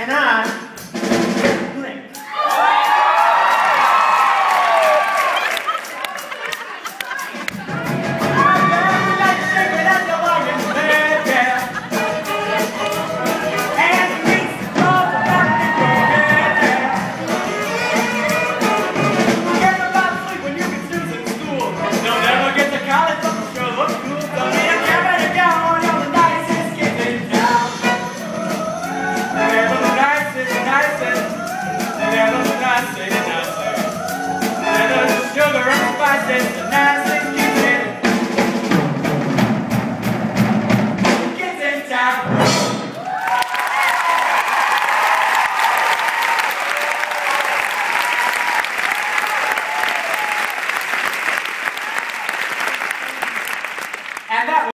And I'm 때